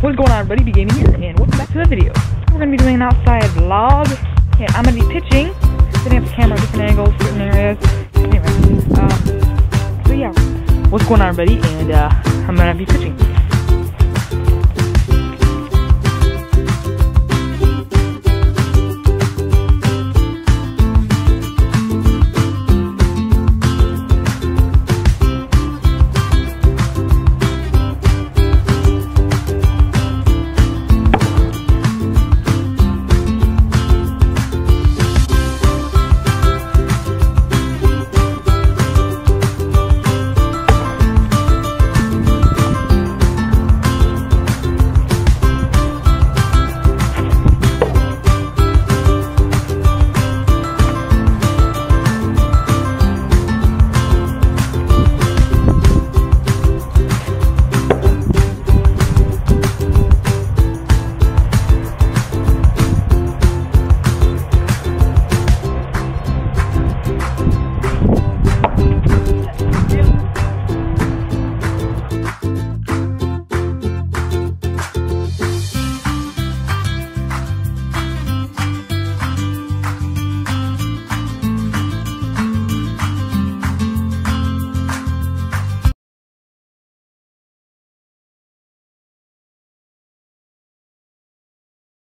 What's going on everybody, Begaming here, and welcome back to the video. We're going to be doing an outside vlog, and I'm going to be pitching, setting up the camera at different angles, certain areas, anyway, um, so yeah, what's going on everybody, and uh, I'm going to be pitching.